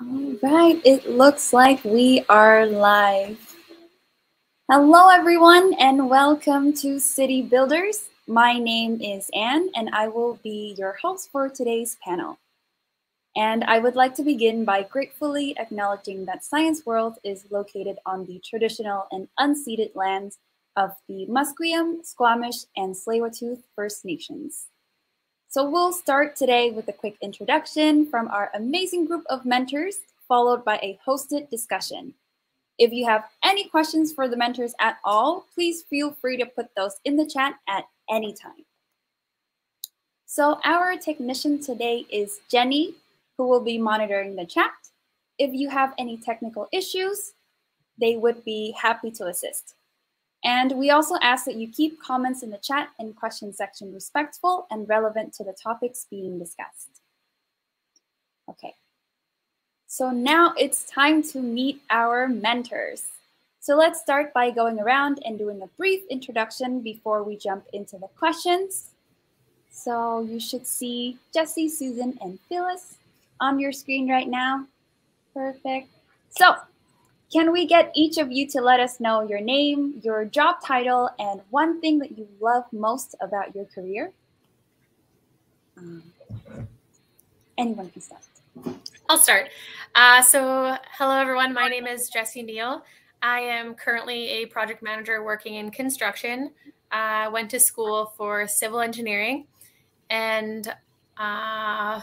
All right, it looks like we are live. Hello, everyone, and welcome to City Builders. My name is Anne, and I will be your host for today's panel. And I would like to begin by gratefully acknowledging that Science World is located on the traditional and unceded lands of the Musqueam, Squamish, and tsleil First Nations. So we'll start today with a quick introduction from our amazing group of mentors, followed by a hosted discussion. If you have any questions for the mentors at all, please feel free to put those in the chat at any time. So our technician today is Jenny, who will be monitoring the chat. If you have any technical issues, they would be happy to assist. And we also ask that you keep comments in the chat and question section respectful and relevant to the topics being discussed. Okay, so now it's time to meet our mentors. So let's start by going around and doing a brief introduction before we jump into the questions. So you should see Jesse, Susan, and Phyllis on your screen right now. Perfect. So can we get each of you to let us know your name, your job title, and one thing that you love most about your career? Um, anyone can start. I'll start. Uh, so, hello everyone. My name is Jessie Neal. I am currently a project manager working in construction. I uh, went to school for civil engineering, and uh,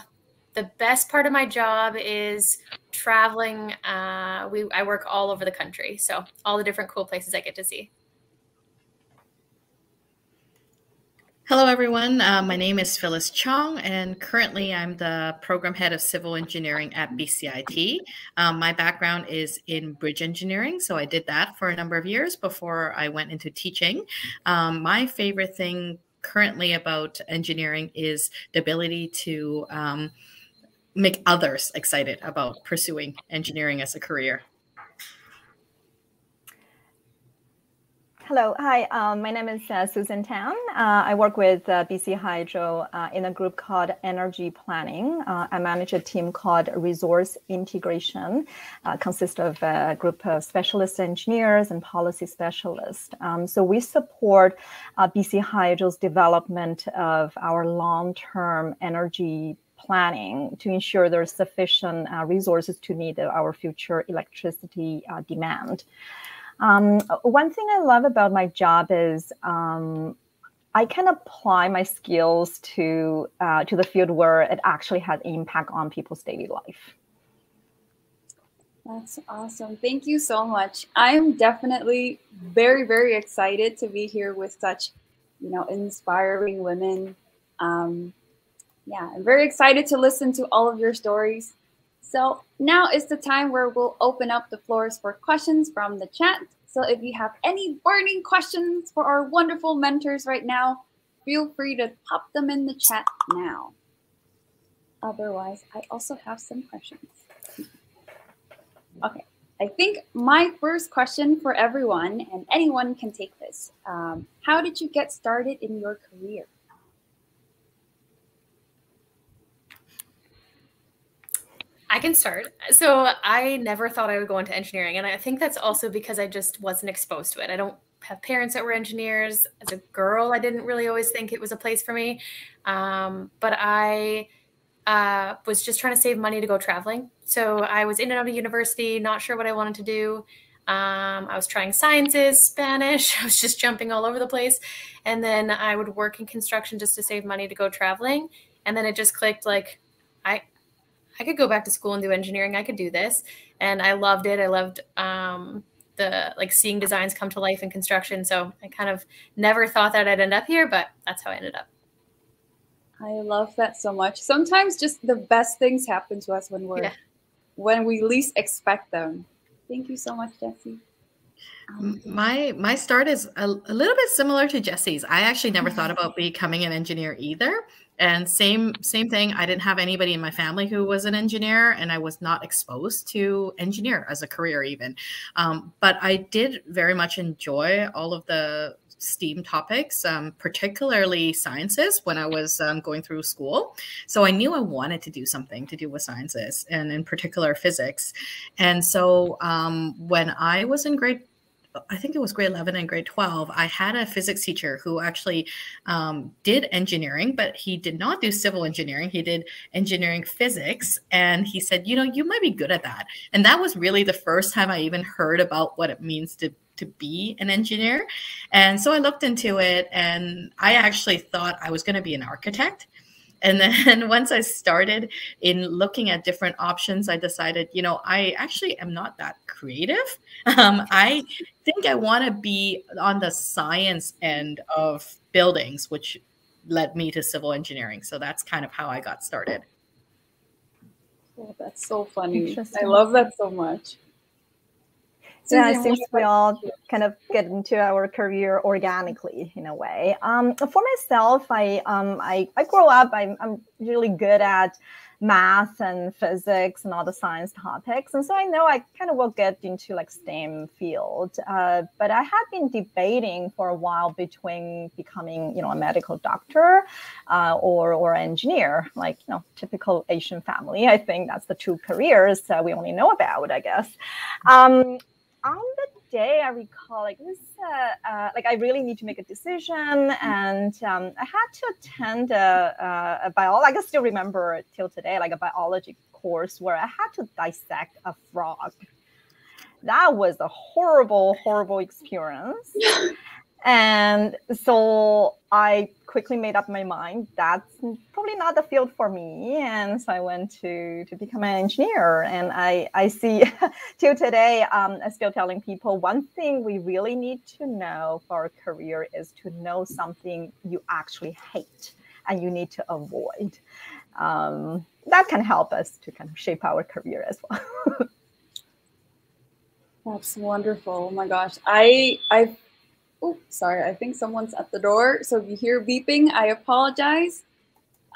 the best part of my job is traveling. Uh, we I work all over the country, so all the different cool places I get to see. Hello, everyone. Uh, my name is Phyllis Chong, and currently I'm the program head of civil engineering at BCIT. Um, my background is in bridge engineering, so I did that for a number of years before I went into teaching. Um, my favorite thing currently about engineering is the ability to um, make others excited about pursuing engineering as a career. Hello, hi, um, my name is uh, Susan Tan. Uh, I work with uh, BC Hydro uh, in a group called Energy Planning. Uh, I manage a team called Resource Integration, uh, consists of a group of specialist engineers and policy specialists. Um, so we support BC Hydro's development of our long-term energy planning to ensure there's sufficient uh, resources to meet our future electricity uh, demand. Um, one thing I love about my job is um, I can apply my skills to uh, to the field where it actually has impact on people's daily life. That's awesome. Thank you so much. I'm definitely very, very excited to be here with such, you know, inspiring women. Um, yeah, I'm very excited to listen to all of your stories. So now is the time where we'll open up the floors for questions from the chat. So if you have any burning questions for our wonderful mentors right now, feel free to pop them in the chat now. Otherwise, I also have some questions. Okay, I think my first question for everyone, and anyone can take this. Um, how did you get started in your career? Can start. So I never thought I would go into engineering. And I think that's also because I just wasn't exposed to it. I don't have parents that were engineers. As a girl, I didn't really always think it was a place for me. Um, but I uh, was just trying to save money to go traveling. So I was in and out of university, not sure what I wanted to do. Um, I was trying sciences, Spanish. I was just jumping all over the place. And then I would work in construction just to save money to go traveling. And then it just clicked like, I could go back to school and do engineering. I could do this. And I loved it. I loved um, the like seeing designs come to life in construction. So I kind of never thought that I'd end up here, but that's how I ended up. I love that so much. Sometimes just the best things happen to us when we're yeah. when we least expect them. Thank you so much, Jesse. Um, my my start is a, a, little bit similar to Jesse's. I actually never thought about becoming an engineer either. And same same thing. I didn't have anybody in my family who was an engineer, and I was not exposed to engineer as a career even. Um, but I did very much enjoy all of the STEAM topics, um, particularly sciences, when I was um, going through school. So I knew I wanted to do something to do with sciences, and in particular physics. And so um, when I was in grade I think it was grade 11 and grade 12, I had a physics teacher who actually um, did engineering, but he did not do civil engineering. He did engineering physics. And he said, you know, you might be good at that. And that was really the first time I even heard about what it means to to be an engineer. And so I looked into it and I actually thought I was going to be an architect. And then once I started in looking at different options, I decided, you know, I actually am not that creative. Um, I think I want to be on the science end of buildings, which led me to civil engineering. So that's kind of how I got started. Oh, that's so funny. I love that so much. Yeah, it seems we all kind of get into our career organically in a way. Um, for myself, I um, I, I grew up. I'm, I'm really good at math and physics and all the science topics. And so I know I kind of will get into like STEM field. Uh, but I have been debating for a while between becoming, you know, a medical doctor uh, or or engineer, like you know, typical Asian family. I think that's the two careers uh, we only know about, I guess. Um, on the day I recall, like this, uh, uh, like I really need to make a decision, and um, I had to attend a, a, a biology. I can still remember it till today, like a biology course where I had to dissect a frog. That was a horrible, horrible experience. and so I quickly made up my mind that's probably not the field for me. And so i went to to become an engineer. And i i see till today um, i'm still telling people one thing we really need to know for our career is to know something you actually hate and you need to avoid. Um, that can help us to kind of shape our career as well. That's wonderful. Oh my gosh. I i Oh, sorry, I think someone's at the door. So if you hear beeping, I apologize.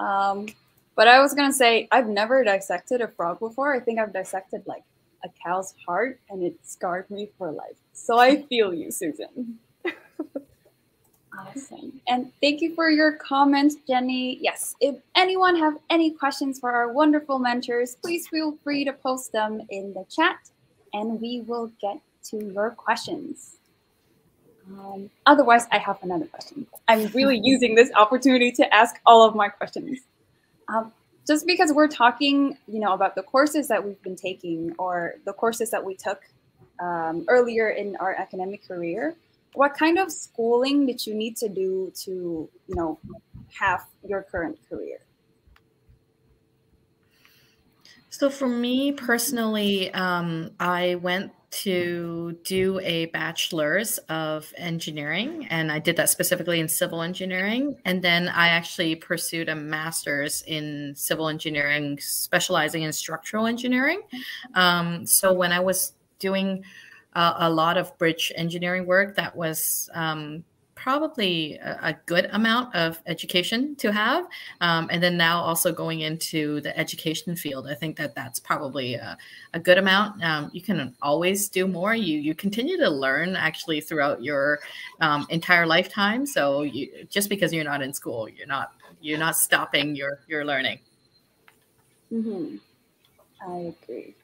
Um, but I was gonna say, I've never dissected a frog before. I think I've dissected like a cow's heart and it scarred me for life. So I feel you, Susan. awesome. And thank you for your comments, Jenny. Yes, if anyone have any questions for our wonderful mentors, please feel free to post them in the chat and we will get to your questions. Um, otherwise, I have another question. I'm really using this opportunity to ask all of my questions. Um, just because we're talking, you know, about the courses that we've been taking or the courses that we took um, earlier in our academic career, what kind of schooling did you need to do to, you know, have your current career? So for me personally, um, I went to do a bachelor's of engineering, and I did that specifically in civil engineering. And then I actually pursued a master's in civil engineering, specializing in structural engineering. Um, so when I was doing uh, a lot of bridge engineering work, that was um, probably a, a, good amount of education to have. Um, and then now also going into the education field, I think that that's probably a, a good amount. Um, you can always do more. You you continue to learn actually throughout your um, entire lifetime. So you, just because you're not in school, you're not you're not stopping your your learning. Mm-hmm. I agree.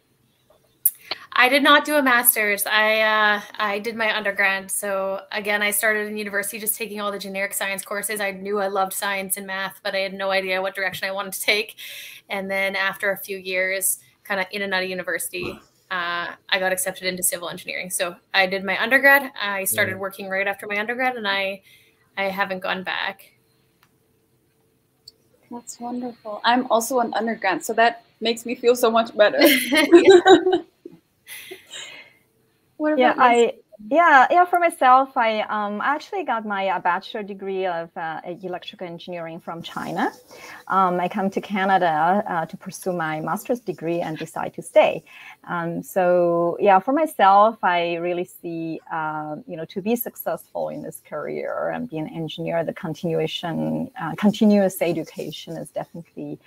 I did not do a master's. I uh, I did my undergrad. So again, I started in university just taking all the generic science courses. I knew I loved science and math, but I had no idea what direction I wanted to take. And then after a few years, kind of in and out of university, uh, I got accepted into civil engineering. So I did my undergrad. I started working right after my undergrad, and I I haven't gone back. That's wonderful. I'm also an undergrad, so that makes me feel so much better. What yeah, I yeah yeah for myself, I um actually got my uh, bachelor degree of uh, electrical engineering from China. Um, I come to Canada uh, to pursue my master's degree and decide to stay. Um, so yeah, for myself, I really see uh, you know to be successful in this career and be an engineer, the continuation uh, continuous education is definitely.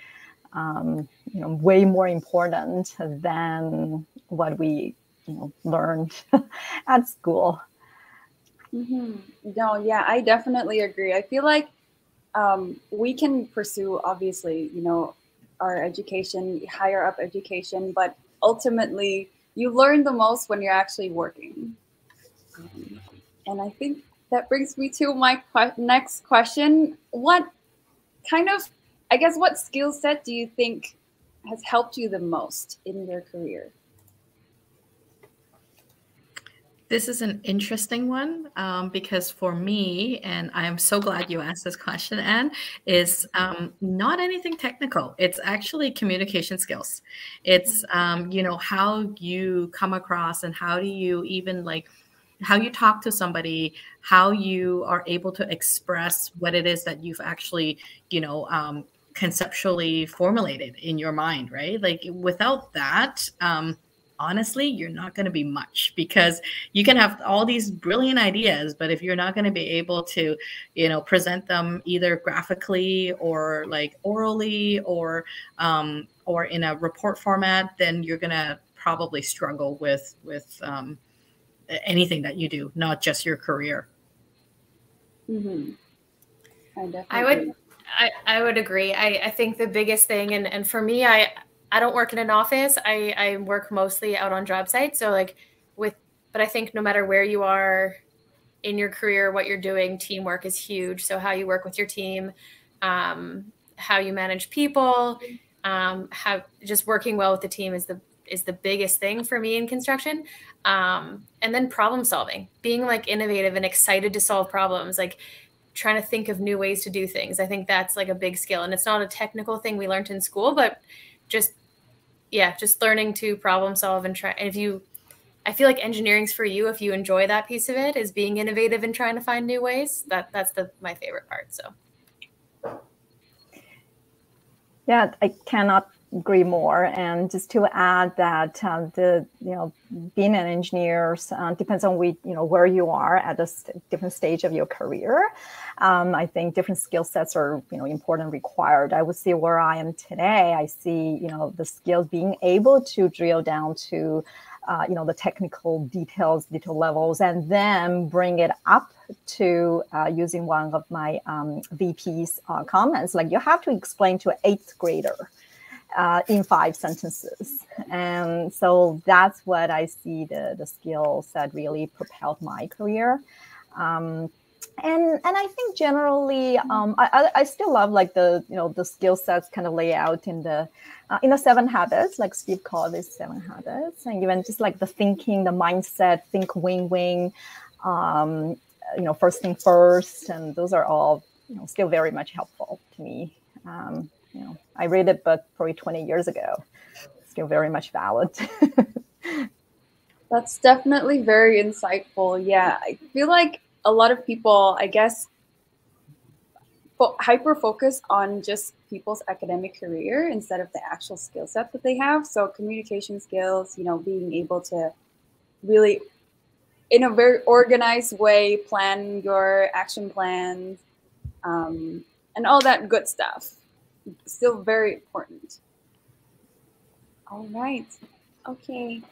Um, you know, way more important than what we you know learned at school Mm-hmm. No, yeah, I definitely agree. I feel like um, we can pursue, obviously, you know, our education, higher up education, but ultimately, you learn the most when you're actually working. Um, and I think that brings me to my qu- next question. What kind of, I guess, what skill set do you think has helped you the most in your career? This is an interesting one um, because for me, and I'm so glad you asked this question, Anne, is um, not anything technical. It's actually communication skills. It's, um, you know, how you come across and how do you even like, how you talk to somebody, how you are able to express what it is that you've actually, you know, um, conceptually formulated in your mind, right? Like without that, um, honestly, you're not going to be much because you can have all these brilliant ideas, but if you're not going to be able to, you know, present them either graphically or like orally or um, or in a report format, then you're going to probably struggle with with um, anything that you do, not just your career. Mm-hmm. I, I would. I, I would agree. I, I think the biggest thing, and, and for me, I, I don't work in an office. I, I work mostly out on job sites. So like with, but I think no matter where you are in your career, what you're doing, teamwork is huge. So how you work with your team, um, how you manage people, um, how just working well with the team is the is the biggest thing for me in construction. Um, and then problem solving, being like innovative and excited to solve problems, like trying to think of new ways to do things. I think that's like a big skill. And it's not a technical thing we learned in school, but just yeah, just learning to problem solve and try. And if you, I feel like engineering's for you. If you enjoy that piece of it, is being innovative and trying to find new ways. That that's the my favorite part. So. Yeah, I cannot agree more. And just to add that uh, the you know being an engineer uh, depends on we you know where you are at a st- different stage of your career. Um, I think different skill sets are you know important required. I would say where I am today, I see you know the skills being able to drill down to uh, you know the technical details, detail levels, and then bring it up to uh, using one of my um, VP's uh, comments. Like you have to explain to an eighth grader uh, in five sentences. And so that's what I see the, the skills that really propelled my career. Um, and and I think generally, um, I, I still love like the you know the skill sets kind of lay out in the uh, in the seven habits, like Steve Covey's seven habits, and even just like the thinking, the mindset, think win-win, um, you know, first thing first, and those are all you know still very much helpful to me. Um, know, I read it book probably 20 years ago. It's Still very much valid. That's definitely very insightful. Yeah, I feel like a lot of people, I guess, fo- hyper focus on just people's academic career instead of the actual skill set that they have. So communication skills, you know, being able to really, in a very organized way, plan your action plans, um, and all that good stuff still very important. All right. Okay.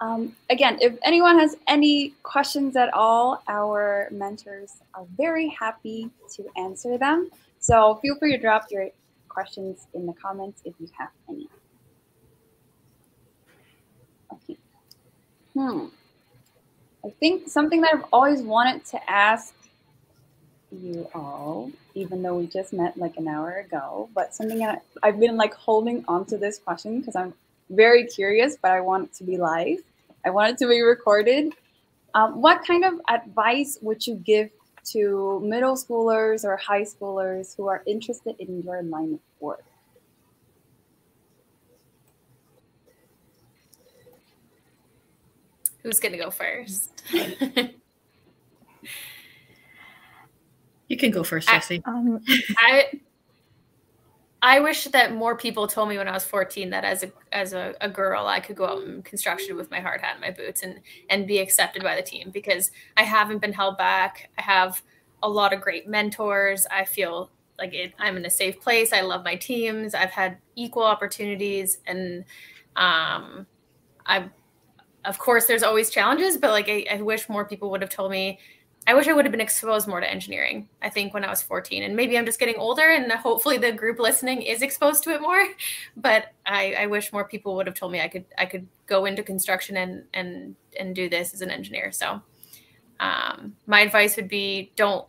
Um, again, if anyone has any questions at all, our mentors are very happy to answer them. So feel free to drop your questions in the comments if you have any. Okay. Hmm. I think something that I've always wanted to ask you all, even though we just met like an hour ago, but something that I've been like holding on to this question because I'm very curious, but I want it to be live. I want it to be recorded. Um, what kind of advice would you give to middle schoolers or high schoolers who are interested in your line of work? Who's going to go first? You can go first, Jesse. Um, I I wish that more people told me when I was 14 that as a as a, a, girl I could go out in construction with my hard hat and my boots and and be accepted by the team because I haven't been held back. I have a lot of great mentors. I feel like it, I'm in a safe place. I love my teams. I've had equal opportunities and um I of course there's always challenges, but like I, I wish more people would have told me I wish I would have been exposed more to engineering. I think when I was 14, and maybe I'm just getting older, and hopefully the group listening is exposed to it more. But I, I wish more people would have told me I could I could go into construction and and and do this as an engineer. So um, my advice would be don't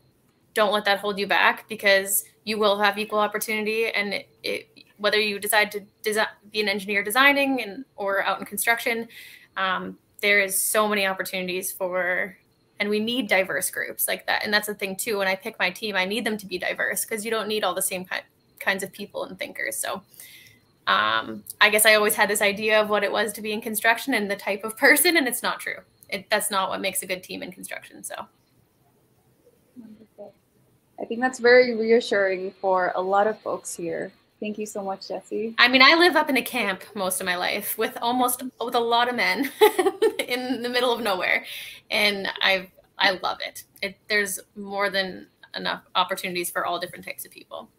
don't let that hold you back because you will have equal opportunity, and it, it, whether you decide to be an engineer designing and or out in construction, um, there is so many opportunities for and we need diverse groups like that. And that's the thing too when i pick my team i need them to be diverse because you don't need all the same kind, kinds of people and thinkers. So um, i guess i always had this idea of what it was to be in construction and the type of person and it's not true. It, that's not what makes a good team in construction so. I think that's very reassuring for a lot of folks here Thank you so much, Jesse. I mean, I live up in a camp most of my life with almost with a lot of men in the middle of nowhere, and I I love it. it. There's more than enough opportunities for all different types of people.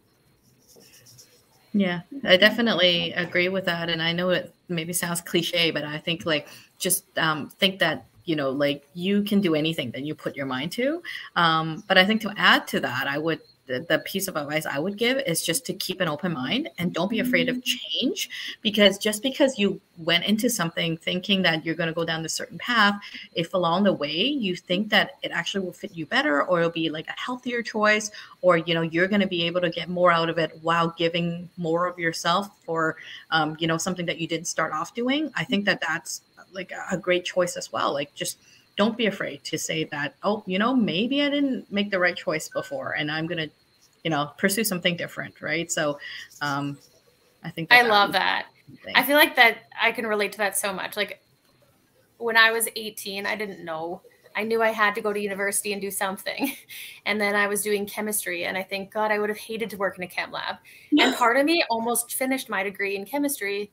Yeah, I definitely agree with that, and I know it maybe sounds cliche, but I think like just um, think that you know like you can do anything that you put your mind to um, but i think to add to that i would the, the piece of advice I would give is just to keep an open mind and don't be afraid of change because just because you went into something thinking that you're going to go down this certain path, if along the way you think that it actually will fit you better or it'll be like a healthier choice or you know you're going to be able to get more out of it while giving more of yourself for um, you know something that you didn't start off doing, I think that that's like a great choice as well. Like just don't be afraid to say that oh you know maybe i didn't make the right choice before and i'm going to you know pursue something different right? So um i think i love that. i feel like that i can relate to that so much. Like when i was 18 i didn't know. I knew i had to go to university and do something. And then i was doing chemistry and i think god i would have hated to work in a chem lab. And part of me almost finished my degree in chemistry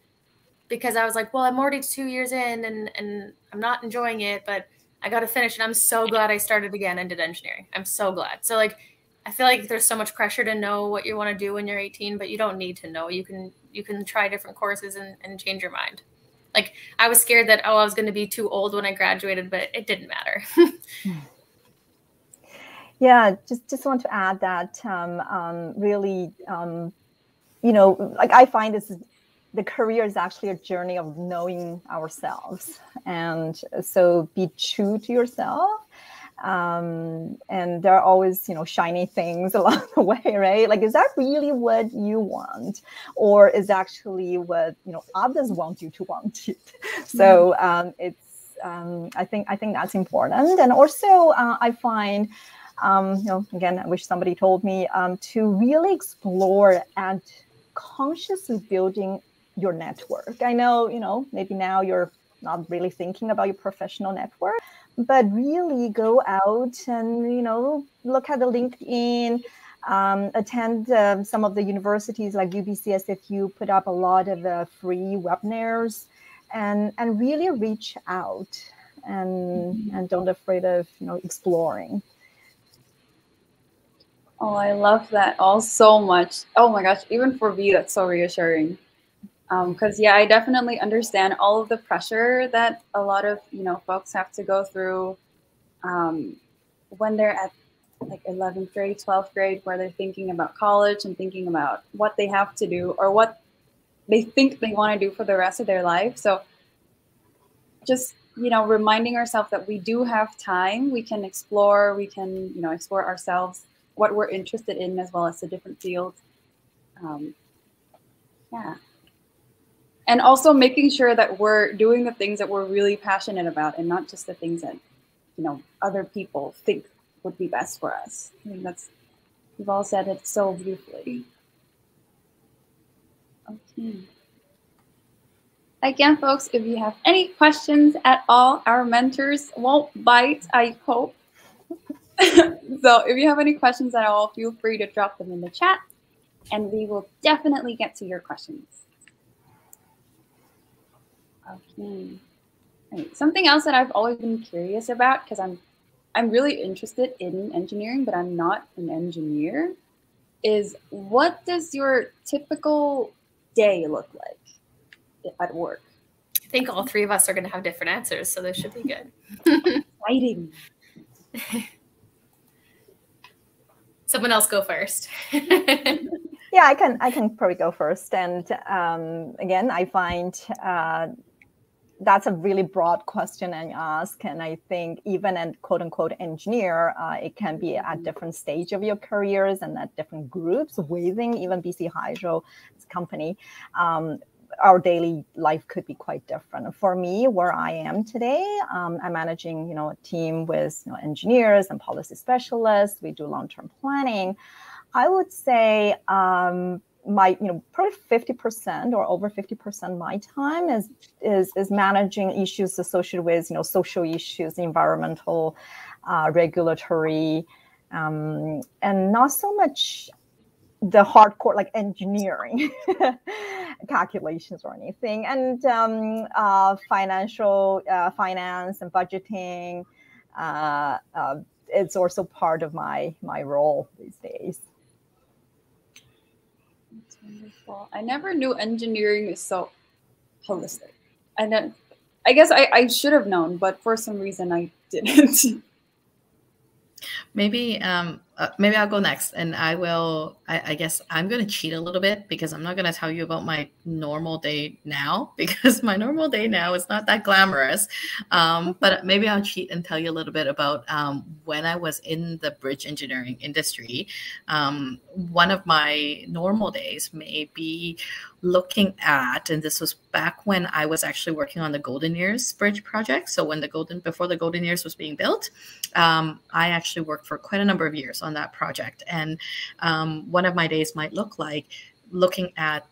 because i was like well i'm already two years in and and i'm not enjoying it but I got to finish. And I'm so glad I started again and did engineering. I'm so glad. So like, I feel like there's so much pressure to know what you want to do when you're 18, but you don't need to know. You can you can try different courses and, and change your mind. Like I was scared that oh I was going to be too old when I graduated, but it didn't matter. yeah, just just want to add that um, um, really, um, you know, like I find this is the career is actually a journey of knowing ourselves. And so be true to yourself. Um, and there are always you know shiny things along the way right? Like is that really what you want? Or is actually what you know others want you to want it? So um, it's um, i think i think that's important. And also uh, i find um, you know again i wish somebody told me um, to really explore and consciously building your network. I know, you know, maybe now you're not really thinking about your professional network, but really go out and, you know, look at the LinkedIn, um, attend um, some of the universities like UBC, SFU put up a lot of uh, free webinars and, and really reach out and, mm-hmm. and don't afraid of, you know, exploring. Oh, I love that all so much. Oh my gosh, even for me, that's so reassuring because um, yeah i definitely understand all of the pressure that a lot of you know folks have to go through um, when they're at like 11th grade 12th grade where they're thinking about college and thinking about what they have to do or what they think they want to do for the rest of their life. So just you know reminding ourselves that we do have time. We can explore we can you know explore ourselves what we're interested in as well as the different fields. Um, yeah and also making sure that we're doing the things that we're really passionate about and not just the things that you know other people think would be best for us. I think that's you've all said it so beautifully. Okay. Again folks if you have any questions at all our mentors won't bite i hope. So if you have any questions at all feel free to drop them in the chat and we will definitely get to your questions Okay. Right. Something else that I've always been curious about because I'm I'm really interested in engineering, but I'm not an engineer. Is what does your typical day look like at work? I think all three of us are going to have different answers, so this should be good. Exciting. someone else go first. yeah, I can. I can probably go first. And um, again, I find uh, that's a really broad question and ask and i think even a quote unquote engineer uh, it can be at different stage of your careers and at different groups within even bc hydro's company. Um, our daily life could be quite different. For me where i am today um, i'm managing you know a team with you know, engineers and policy specialists. We do long-term planning. I would say um, my you know probably 50% or over 50% my time is is is managing issues associated with you know social issues environmental uh, regulatory um, and not so much the hardcore like engineering calculations or anything. And um, uh, financial uh, finance and budgeting uh, uh, it's also part of my my role these days wonderful. I never knew engineering is so holistic. And know, I guess I, I should have known, but for some reason I didn't. Maybe um, uh, maybe I'll go next, and I will. I, I guess I'm going to cheat a little bit because I'm not going to tell you about my normal day now because my normal day now is not that glamorous. Um, but maybe I'll cheat and tell you a little bit about um, when I was in the bridge engineering industry. Um, one of my normal days may be looking at, and this was back when I was actually working on the Golden Ears Bridge project. So when the Golden before the Golden Ears was being built, um, I actually worked for quite a number of years on that project. And um, one of my days might look like looking at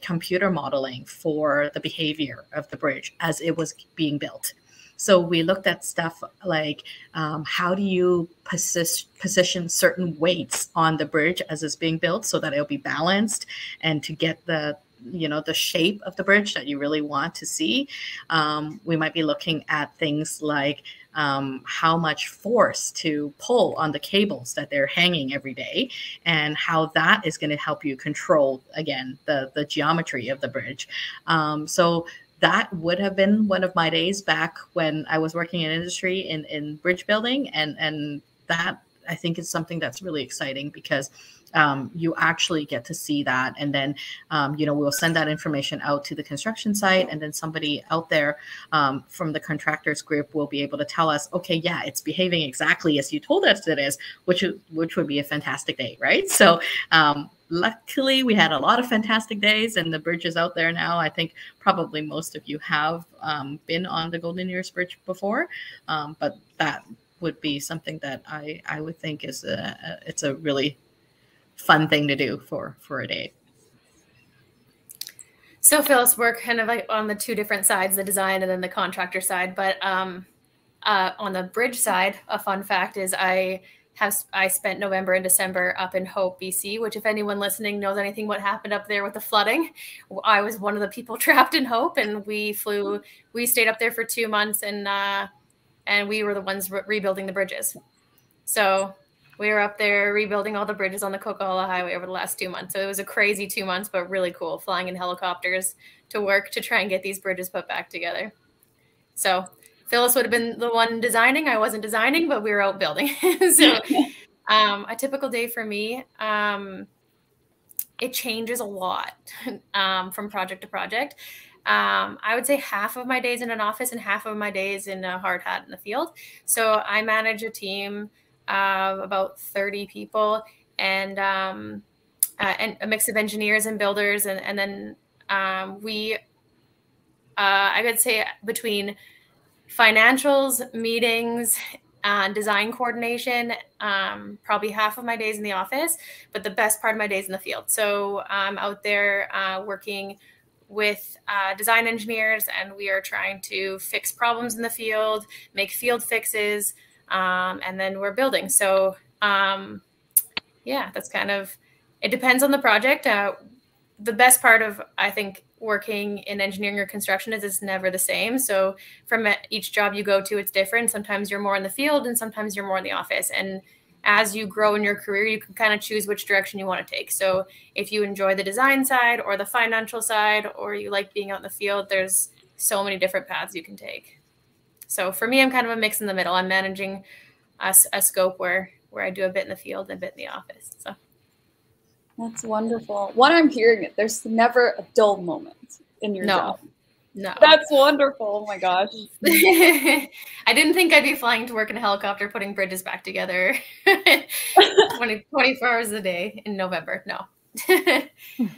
computer modeling for the behavior of the bridge as it was being built. So we looked at stuff like um, how do you position certain weights on the bridge as it's being built so that it'll be balanced and to get the you know the shape of the bridge that you really want to see. Um, we might be looking at things like um, how much force to pull on the cables that they're hanging every day and how that is going to help you control again the the geometry of the bridge. Um, so that would have been one of my days back when I was working in industry in, in bridge building and and that I think is something that's really exciting because um, you actually get to see that. And then, um, you know, we'll send that information out to the construction site, and then somebody out there um, from the contractors group will be able to tell us, okay, yeah, it's behaving exactly as you told us it is, which which would be a fantastic day, right? So. Um, luckily, we had a lot of fantastic days, and the bridge is out there now. I think probably most of you have um, been on the Golden Ears Bridge before, um, but that would be something that I I would think is a it's a really fun thing to do for for a date. So Phyllis, we're kind of like on the two different sides, the design and then the contractor side. But um, uh, on the bridge side, a fun fact is I have I spent November and December up in Hope, BC. Which, if anyone listening knows anything what happened up there with the flooding, I was one of the people trapped in Hope, and we flew. We stayed up there for two months, and uh, and we were the ones re- rebuilding the bridges. So we were up there rebuilding all the bridges on the Coquihalla Highway over the last two months. So it was a crazy two months, but really cool flying in helicopters to work to try and get these bridges put back together. So Phyllis would have been the one designing. I wasn't designing, but we were out building. so um, a typical day for me, um, it changes a lot um, from project to project. Um, I would say half of my days in an office and half of my days in a hard hat in the field. So I manage a team of about 30 people and um, uh, and a mix of engineers and builders and, and then um, we uh, i would say between financials meetings and design coordination um, probably half of my days in the office but the best part of my days in the field. So i'm out there uh, working with uh, design engineers and we are trying to fix problems in the field make field fixes um, and then we're building. So um, yeah, that's kind of it depends on the project. Uh, the best part of I think working in engineering or construction is it's never the same. So from each job you go to, it's different. Sometimes you're more in the field, and sometimes you're more in the office. And as you grow in your career, you can kind of choose which direction you want to take. So if you enjoy the design side or the financial side, or you like being out in the field, there's so many different paths you can take. So for me, I'm kind of a mix in the middle. I'm managing a, a scope where where I do a bit in the field and a bit in the office. So that's wonderful. What I'm hearing, it, there's never a dull moment in your no. job. No. That's wonderful. Oh my gosh. I didn't think I'd be flying to work in a helicopter putting bridges back together 20, 24 hours a day in November. No.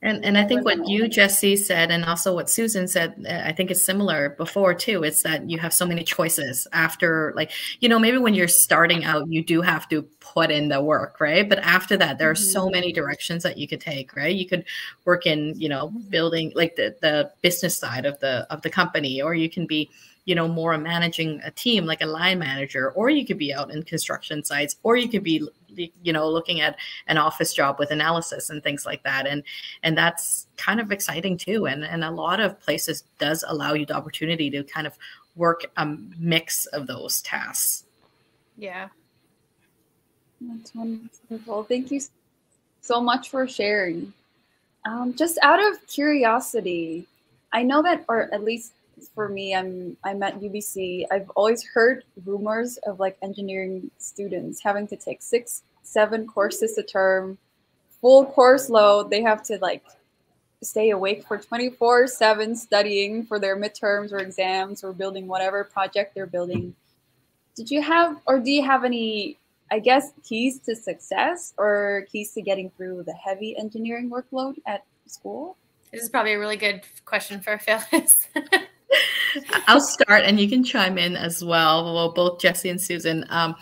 And and I think what you Jesse said, and also what Susan said, I think is similar before too. It's that you have so many choices after, like you know, maybe when you're starting out, you do have to put in the work, right? But after that, there are so mm-hmm. many directions that you could take, right? You could work in, you know, building like the the business side of the of the company, or you can be you know more managing a team like a line manager or you could be out in construction sites or you could be you know looking at an office job with analysis and things like that. And and that's kind of exciting too. And and a lot of places does allow you the opportunity to kind of work a mix of those tasks. Yeah. That's wonderful. Thank you so much for sharing. Um, just out of curiosity i know that or at least for me, I'm I'm at UBC. I've always heard rumors of like engineering students having to take six, seven courses a term, full course load. They have to like stay awake for 24 7 studying for their midterms or exams or building whatever project they're building. Did you have or do you have any I guess keys to success or keys to getting through the heavy engineering workload at school? This is probably a really good question for Phyllis. I'll start and you can chime in as well. Well, both Jesse and Susan. Um,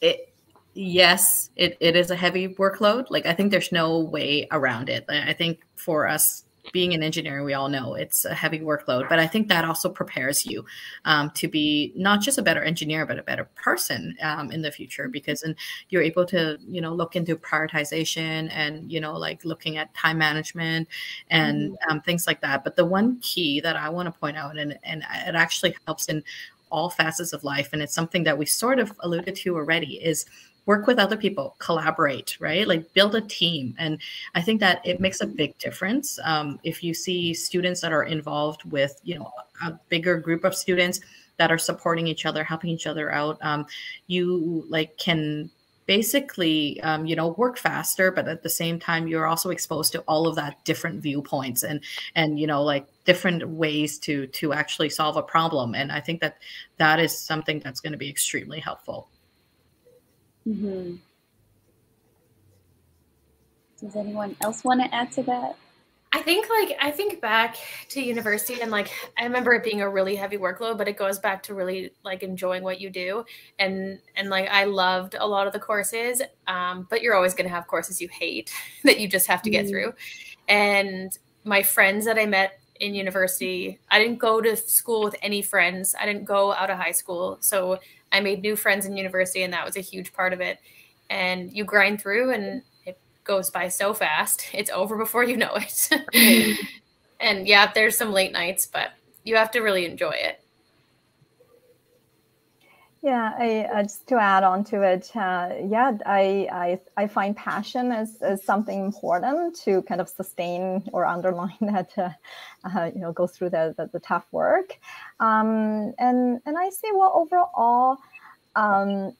it, yes, it, it is a heavy workload. Like I think there's no way around it. I think for us being an engineer, we all know it's a heavy workload, but I think that also prepares you um, to be not just a better engineer, but a better person um, in the future because then you're able to, you know, look into prioritization and, you know, like looking at time management and mm-hmm. um, things like that. But the one key that I want to point out, and, and it actually helps in all facets of life, and it's something that we sort of alluded to already, is work with other people, collaborate, right? Like build a team. And I think that it makes a big difference. Um, if you see students that are involved with, you know, a bigger group of students that are supporting each other, helping each other out, um, you like can basically um, you know work faster but at the same time you're also exposed to all of that different viewpoints and and you know like different ways to to actually solve a problem and i think that that is something that's going to be extremely helpful Mm-hmm. Does anyone else want to add to that? I think like I think back to university and like I remember it being a really heavy workload, but it goes back to really like enjoying what you do and and like I loved a lot of the courses, um, but you're always going to have courses you hate that you just have to get mm. through. And my friends that I met in university, I didn't go to school with any friends. I didn't go out of high school, so I made new friends in university, and that was a huge part of it. And you grind through, and it goes by so fast. It's over before you know it. and yeah, there's some late nights, but you have to really enjoy it. Yeah, I, uh, just to add on to it, uh, yeah, I, I I find passion as, something important to kind of sustain or underline that, uh, uh, you know, go through the, the, the tough work, um, and and I say, well, overall, um,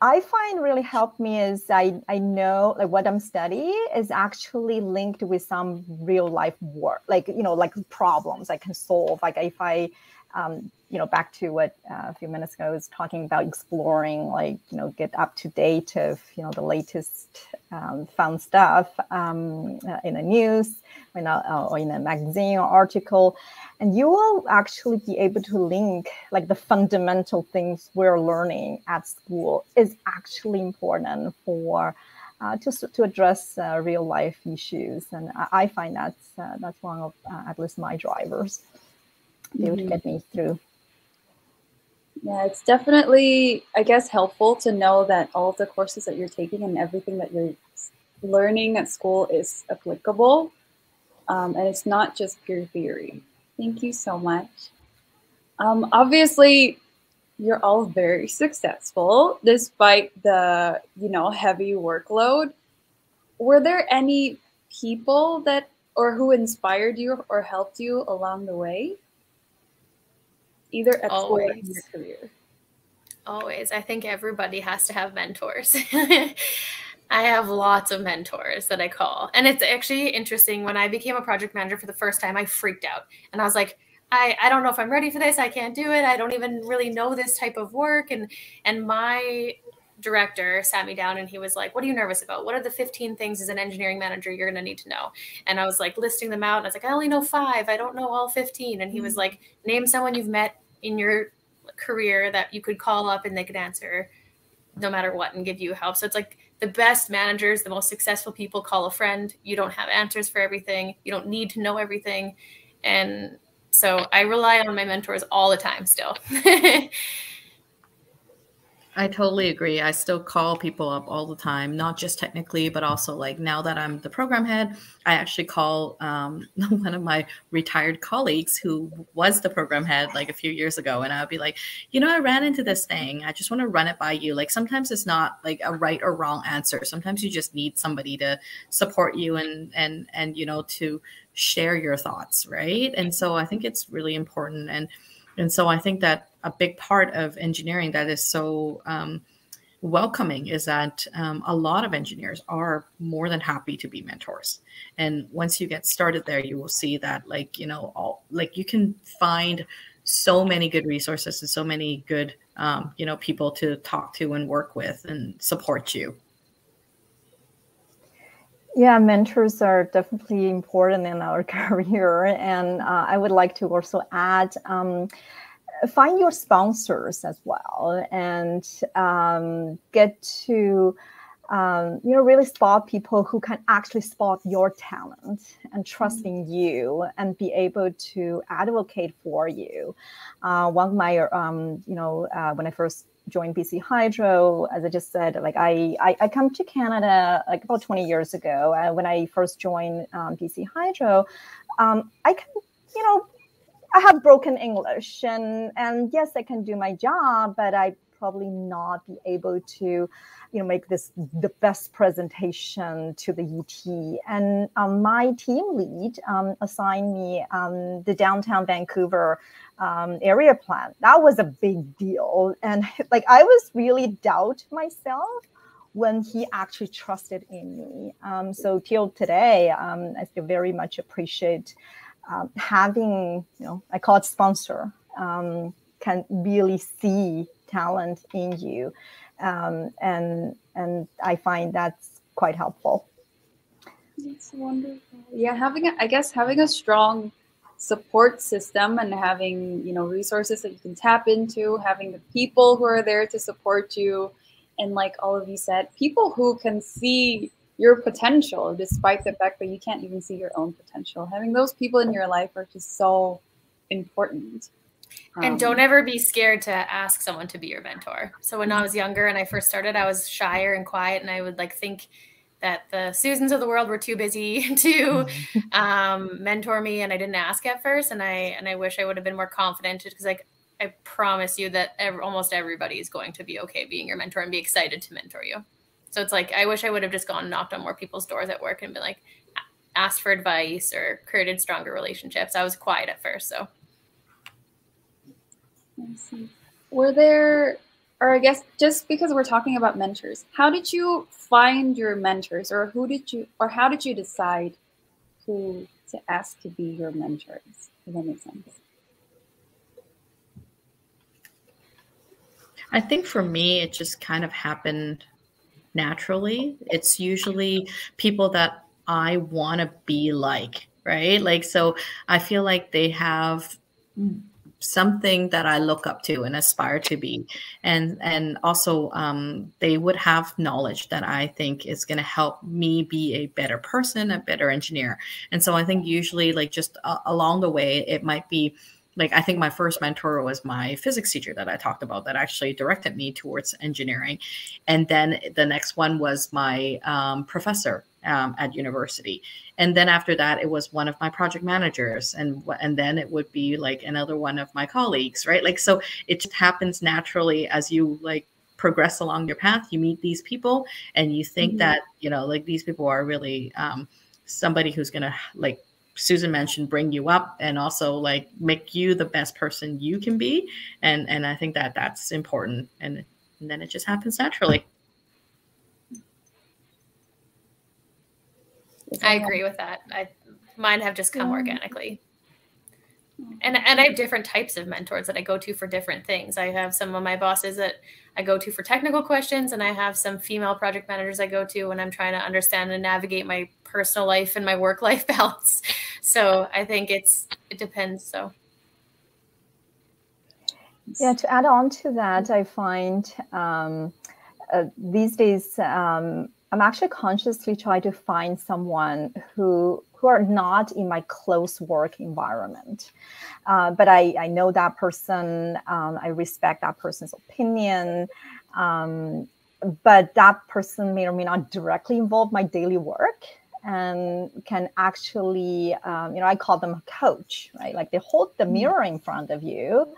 I find really helped me is I I know like what I'm studying is actually linked with some real life work, like you know, like problems I can solve. Like if I um, you know, back to what uh, a few minutes ago I was talking about exploring, like, you know, get up to date of, you know, the latest um, fun stuff um, uh, in the news or in, a, uh, or in a magazine or article. And you will actually be able to link like the fundamental things we're learning at school is actually important for uh, to, to address uh, real life issues. And I, I find that's, uh, that's one of uh, at least my drivers be able to get me through. Yeah, it's definitely, I guess, helpful to know that all of the courses that you're taking and everything that you're learning at school is applicable. Um, and it's not just pure theory. Thank you so much. Um, obviously, you're all very successful despite the, you know, heavy workload. Were there any people that or who inspired you or helped you along the way? Either at Always. school or in your career? always. I think everybody has to have mentors. I have lots of mentors that I call. And it's actually interesting. When I became a project manager for the first time, I freaked out. And I was like, I, I don't know if I'm ready for this. I can't do it. I don't even really know this type of work. And and my director sat me down and he was like, What are you nervous about? What are the 15 things as an engineering manager you're going to need to know? And I was like listing them out. And I was like, I only know five. I don't know all 15. And he was mm. like, Name someone you've met in your career that you could call up and they could answer no matter what and give you help. So it's like the best managers, the most successful people call a friend. You don't have answers for everything. You don't need to know everything. And so I rely on my mentors all the time still. I totally agree. I still call people up all the time, not just technically, but also like now that I'm the program head, I actually call um, one of my retired colleagues who was the program head like a few years ago. And I'll be like, you know, I ran into this thing. I just want to run it by you. Like sometimes it's not like a right or wrong answer. Sometimes you just need somebody to support you and, and, and, you know, to share your thoughts. Right. And so I think it's really important. And, and so I think that a big part of engineering that is so um, welcoming is that um, a lot of engineers are more than happy to be mentors. And once you get started there, you will see that, like, you know, all like you can find so many good resources and so many good, um, you know, people to talk to and work with and support you. Yeah, mentors are definitely important in our career. And uh, I would like to also add um, find your sponsors as well and um, get to um, you know really spot people who can actually spot your talent and trust mm-hmm. in you and be able to advocate for you uh, one of my um, you know uh, when i first joined bc hydro as i just said like i i, I come to canada like about 20 years ago uh, when i first joined um, bc hydro. Um, i can you know I have broken English and and yes, I can do my job, but I probably not be able to, you know, make this the best presentation to the UT. And um, my team lead um, assigned me um, the downtown Vancouver um, area plan. That was a big deal, and like I was really doubt myself when he actually trusted in me. Um, so till today, um, I still very much appreciate um, having, you know, I call it sponsor, um, can really see talent in you, um, and and I find that's quite helpful. That's wonderful. Yeah, having a, I guess having a strong support system and having you know resources that you can tap into, having the people who are there to support you, and like all of you said, people who can see your potential despite the fact that you can't even see your own potential having those people in your life are just so important and um, don't ever be scared to ask someone to be your mentor so when i was younger and i first started i was shyer and quiet and i would like think that the susans of the world were too busy to um, mentor me and i didn't ask at first and i and i wish i would have been more confident because like i promise you that every, almost everybody is going to be okay being your mentor and be excited to mentor you so it's like I wish I would have just gone and knocked on more people's doors at work and been like asked for advice or created stronger relationships. I was quiet at first, so. Were there, or I guess just because we're talking about mentors, how did you find your mentors, or who did you, or how did you decide who to ask to be your mentors? If that makes sense? I think for me, it just kind of happened naturally. It's usually people that I want to be like, right? Like, so I feel like they have something that I look up to and aspire to be, and and also um, they would have knowledge that I think is going to help me be a better person, a better engineer. And so I think usually, like just uh, along the way, it might be like I think my first mentor was my physics teacher that I talked about that actually directed me towards engineering, and then the next one was my um, professor um, at university, and then after that it was one of my project managers, and and then it would be like another one of my colleagues, right? Like so, it just happens naturally as you like progress along your path. You meet these people, and you think mm-hmm. that you know like these people are really um, somebody who's gonna like Susan mentioned, bring you up and also like make you the best person you can be. And and I think that that's important. And, and then it just happens naturally. I agree with that. I mine have just come organically. And and I have different types of mentors that I go to for different things. I have some of my bosses that I go to for technical questions, and I have some female project managers I go to when I'm trying to understand and navigate my personal life and my work life balance. So I think it's it depends. So yeah, to add on to that, I find um, uh, these days um, I'm actually consciously trying to find someone who who are not in my close work environment. Uh, but I, I know that person, um, I respect that person's opinion. Um, but that person may or may not directly involve my daily work and can actually, um, you know, I call them a coach, right? Like they hold the mm-hmm. mirror in front of you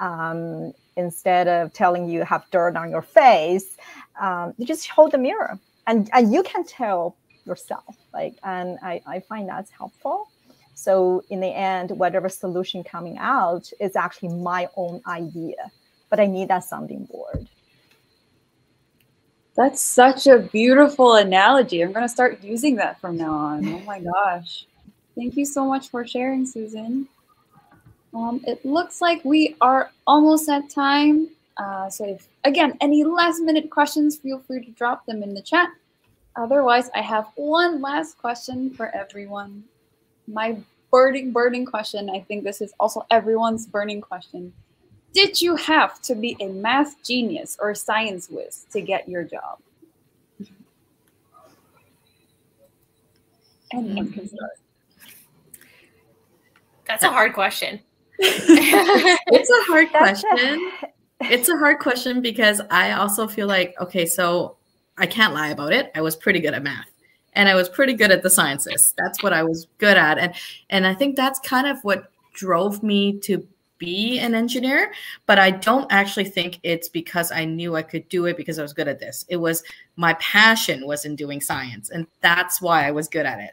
um, instead of telling you have dirt on your face. Um, you just hold the mirror and and you can tell yourself like and i i find that's helpful. So in the end whatever solution coming out is actually my own idea but i need that sounding board. That's such a beautiful analogy. I'm going to start using that from now on. Oh my gosh. Thank you so much for sharing susan. Um, it looks like we are almost at time uh, so if, again, any last minute questions, feel free to drop them in the chat. Otherwise, I have one last question for everyone. My burning, burning question. I think this is also everyone's burning question. Did you have to be a math genius or science whiz to get your job? Anyone can start. That's a hard question. it's a hard question it's a hard question because I also feel like, okay, so I can't lie about it. I was pretty good at math and I was pretty good at the sciences. That's what I was good at. And and I think that's kind of what drove me to be an engineer, but I don't actually think it's because I knew I could do it because I was good at this. It was my passion was in doing science and that's why I was good at it.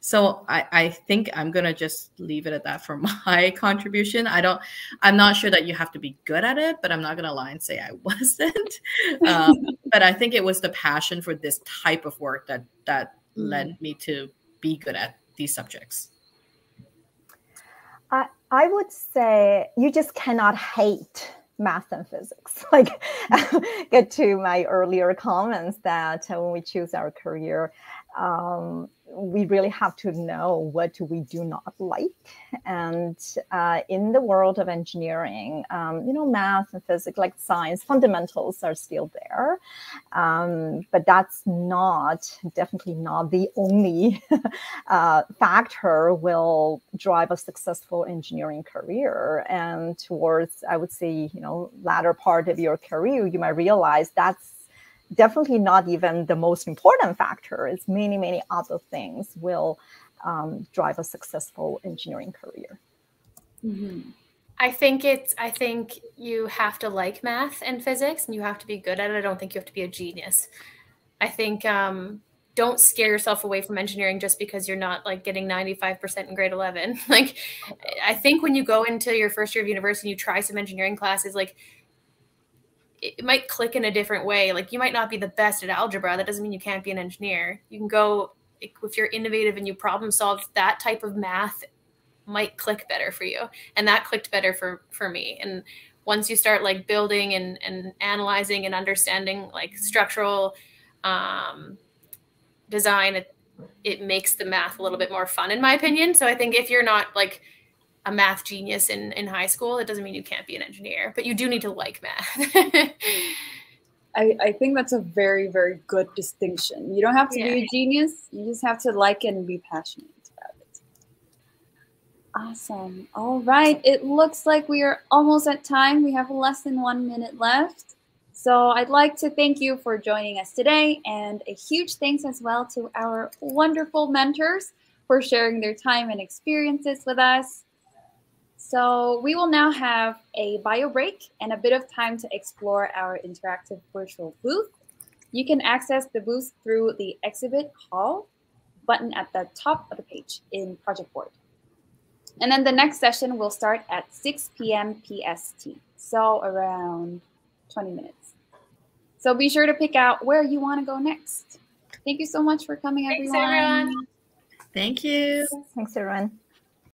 So I, I think I'm gonna just leave it at that for my contribution. I don't, I'm not sure that you have to be good at it, but I'm not gonna lie and say I wasn't. um, but I think it was the passion for this type of work that that mm. led me to be good at these subjects. I I would say you just cannot hate math and physics. Like, get to my earlier comments that when we choose our career, um, we really have to know what we do not like. And uh, in the world of engineering, um, you know, math and physics, like science, fundamentals are still there. Um, but that's not, definitely not the only uh, factor will drive a successful engineering career. And towards, I would say, you know, latter part of your career, you might realize that's definitely not even the most important factor. It's many, many other things will um, drive a successful engineering career. Mm-hmm. I think it's. I think you have to like math and physics, and you have to be good at it. I don't think you have to be a genius. I think um, don't scare yourself away from engineering just because you're not like getting 95% in grade 11 like i think when you go into your first year of university and you try some engineering classes like it might click in a different way. Like you might not be the best at algebra. That doesn't mean you can't be an engineer. You can go if you're innovative and you problem solve that type of math might click better for you. And that clicked better for for me. And once you start like building and, and analyzing and understanding like structural um, design, it, it makes the math a little bit more fun in my opinion. So I think if you're not like a math genius in, in high school, it doesn't mean you can't be an engineer, but you do need to like math. I, I think that's a very, very good distinction. You don't have to yeah. be a genius, you just have to like it and be passionate about it. Awesome. All right. It looks like we are almost at time. We have less than one minute left. So I'd like to thank you for joining us today and a huge thanks as well to our wonderful mentors for sharing their time and experiences with us. So we will now have a bio break and a bit of time to explore our interactive virtual booth. You can access the booth through the exhibit hall, button at the top of the page in Project Board. And then the next session will start at 6 p.m. PST, so around 20 minutes. So be sure to pick out where you want to go next. Thank you so much for coming, Thanks, everyone. everyone. Thank you. Thanks, everyone.